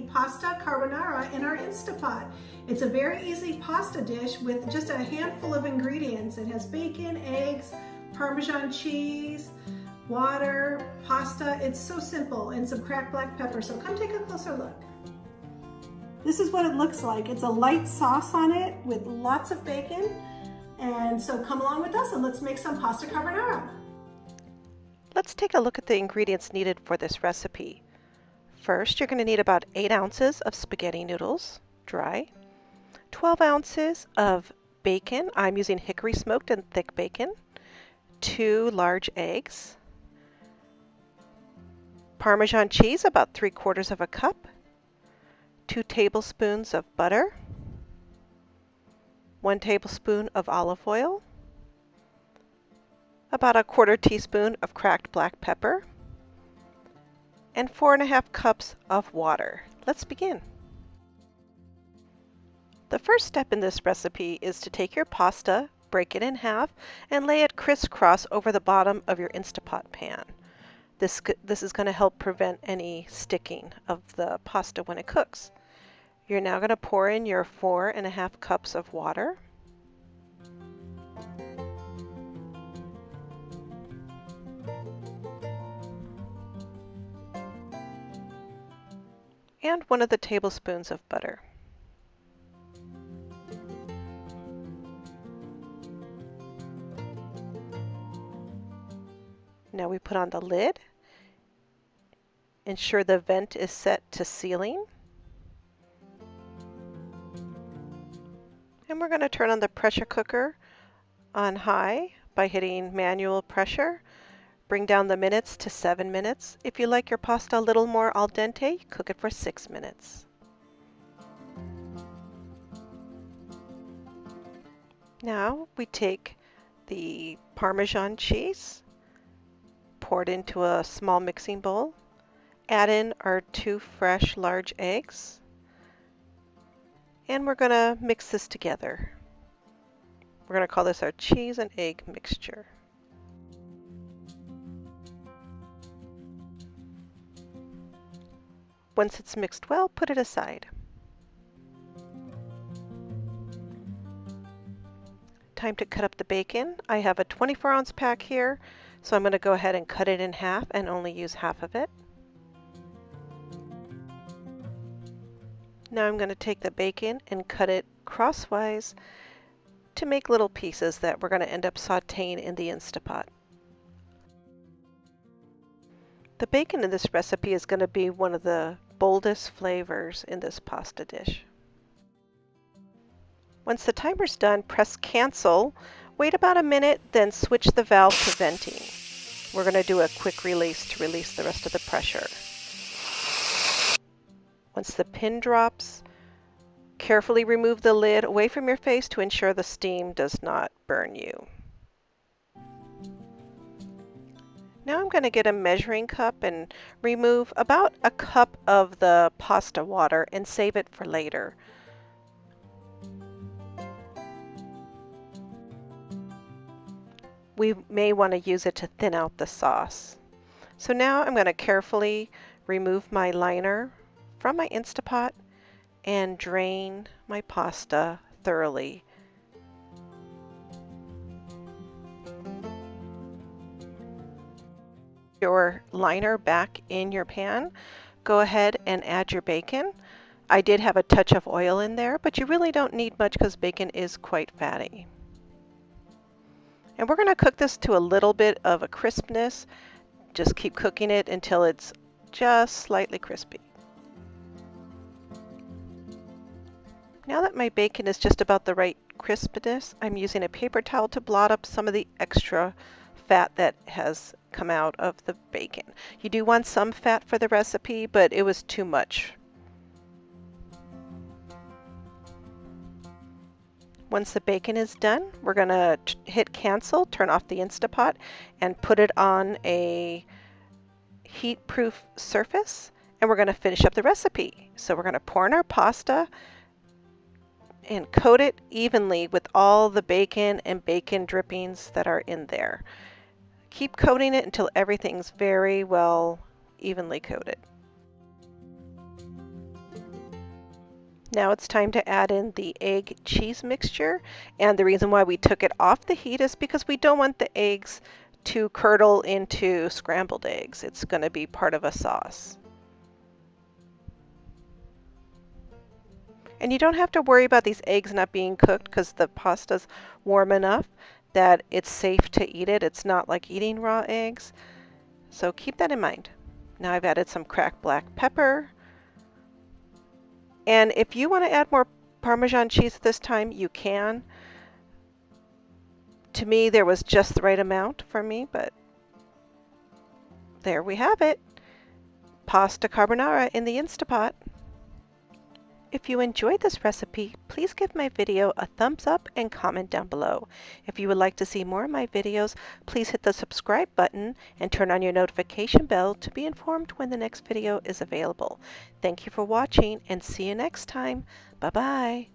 making pasta carbonara in our Instapot. It's a very easy pasta dish with just a handful of ingredients. It has bacon, eggs, Parmesan cheese, water, pasta. It's so simple and some cracked black pepper. So come take a closer look. This is what it looks like. It's a light sauce on it with lots of bacon. And so come along with us and let's make some pasta carbonara. Let's take a look at the ingredients needed for this recipe. First, you're going to need about 8 ounces of spaghetti noodles, dry, 12 ounces of bacon, I'm using hickory smoked and thick bacon, 2 large eggs, Parmesan cheese, about 3 quarters of a cup, 2 tablespoons of butter, 1 tablespoon of olive oil, about a quarter teaspoon of cracked black pepper, and four and a half cups of water. Let's begin. The first step in this recipe is to take your pasta, break it in half, and lay it crisscross over the bottom of your Instapot pan. This, this is going to help prevent any sticking of the pasta when it cooks. You're now going to pour in your four and a half cups of water. And one of the tablespoons of butter. Now we put on the lid. Ensure the vent is set to sealing. And we're going to turn on the pressure cooker on high by hitting manual pressure Bring down the minutes to 7 minutes. If you like your pasta a little more al dente, cook it for 6 minutes. Now we take the Parmesan cheese, pour it into a small mixing bowl, add in our two fresh large eggs, and we're going to mix this together. We're going to call this our cheese and egg mixture. Once it's mixed well, put it aside. Time to cut up the bacon. I have a 24 ounce pack here, so I'm going to go ahead and cut it in half and only use half of it. Now I'm going to take the bacon and cut it crosswise to make little pieces that we're going to end up sauteing in the Instapot. The bacon in this recipe is going to be one of the boldest flavors in this pasta dish. Once the timer's done, press cancel, wait about a minute, then switch the valve to venting. We're going to do a quick release to release the rest of the pressure. Once the pin drops, carefully remove the lid away from your face to ensure the steam does not burn you. Now I'm going to get a measuring cup and remove about a cup of the pasta water and save it for later. We may want to use it to thin out the sauce. So now I'm going to carefully remove my liner from my Instapot and drain my pasta thoroughly your liner back in your pan, go ahead and add your bacon. I did have a touch of oil in there, but you really don't need much because bacon is quite fatty. And we're going to cook this to a little bit of a crispness. Just keep cooking it until it's just slightly crispy. Now that my bacon is just about the right crispness, I'm using a paper towel to blot up some of the extra fat that has come out of the bacon. You do want some fat for the recipe, but it was too much. Once the bacon is done, we're going to hit cancel, turn off the Instapot, and put it on a heat-proof surface, and we're going to finish up the recipe. So we're going to pour in our pasta and coat it evenly with all the bacon and bacon drippings that are in there. Keep coating it until everything's very well evenly coated. Now it's time to add in the egg cheese mixture. And the reason why we took it off the heat is because we don't want the eggs to curdle into scrambled eggs. It's going to be part of a sauce. And you don't have to worry about these eggs not being cooked because the pasta's warm enough that it's safe to eat it. It's not like eating raw eggs. So keep that in mind. Now I've added some cracked black pepper. And if you want to add more Parmesan cheese this time, you can. To me, there was just the right amount for me, but there we have it. Pasta carbonara in the Instapot. If you enjoyed this recipe, please give my video a thumbs up and comment down below. If you would like to see more of my videos, please hit the subscribe button and turn on your notification bell to be informed when the next video is available. Thank you for watching and see you next time. Bye-bye.